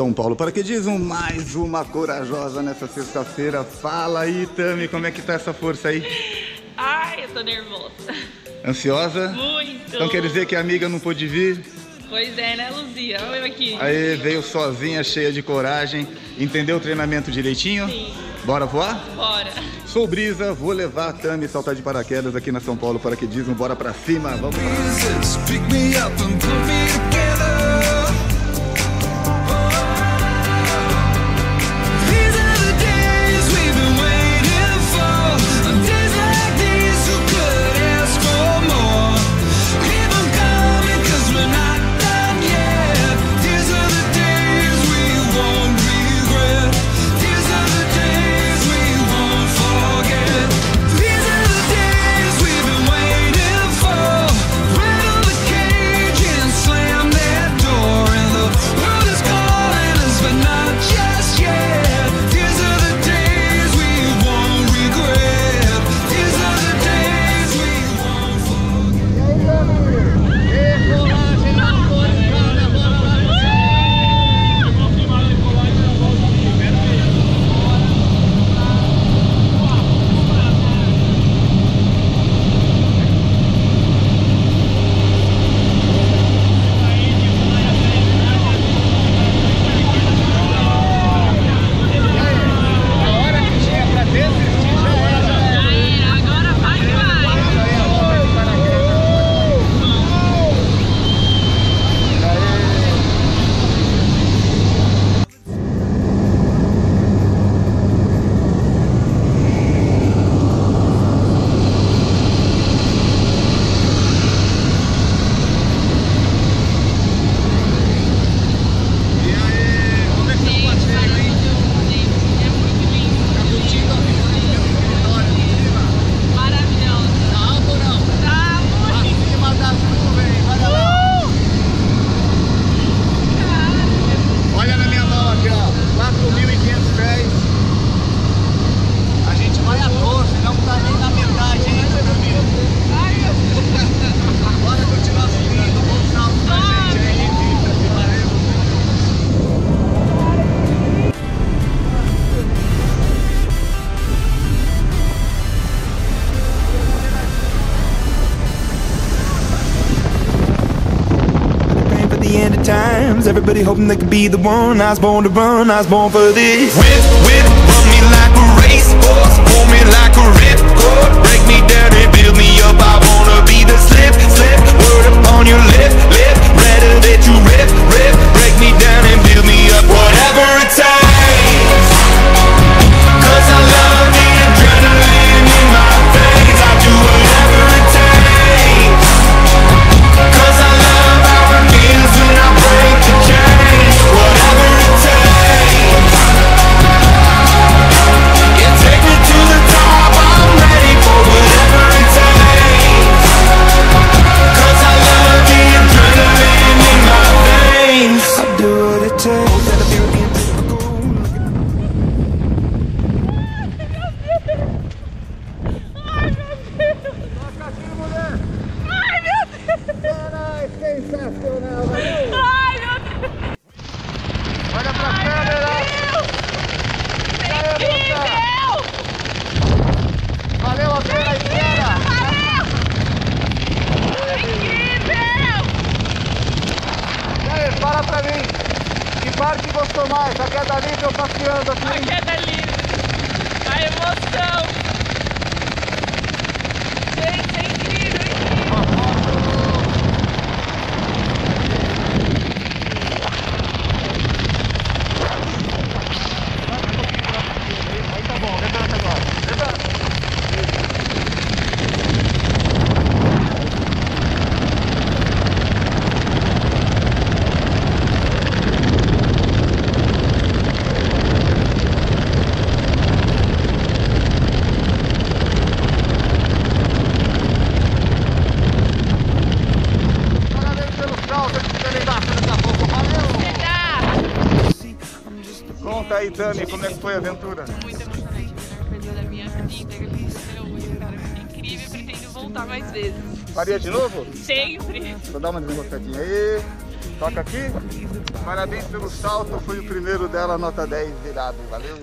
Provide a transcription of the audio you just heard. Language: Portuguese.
São Paulo Paraquedismo, mais uma corajosa nessa sexta-feira. Fala aí, Tami, como é que tá essa força aí? Ai, eu tô nervosa. Ansiosa? Muito. Então quer dizer que a amiga não pôde vir? Pois é, né, Luzia? Olha eu aqui. Aí veio sozinha, cheia de coragem. Entendeu o treinamento direitinho? Sim. Bora voar? Bora. Sou Brisa, vou levar a Tami saltar de paraquedas aqui na São Paulo Paraquedismo. Bora pra cima, vamos lá. Times. Everybody hoping they could be the one. I was born to run, I was born for this. Whip, whip, run me like a racehorse, pull me like a ripcord, break me down and build me up. I wanna be the slip, slip, word upon your lip, mim, que parte gostou mais? A queda livre ou passeando A assim? queda livre. A emoção. Gente, é incrível, incrível. Aí tá bom, levanta agora. Levanta. Parabéns pelo salto, a gente também baixa daqui a pouco. Valeu! Tá. Conta aí, Tami, como é que foi a aventura? Muito emocionante. A melhor coisa da minha vida. Até hoje, cara. Incrível e pretendo voltar mais vezes. Faria de novo? Sempre. Vou dar uma desembocadinha aí. Toca aqui. Parabéns pelo salto, foi o primeiro dela, nota 10 virado. Valeu.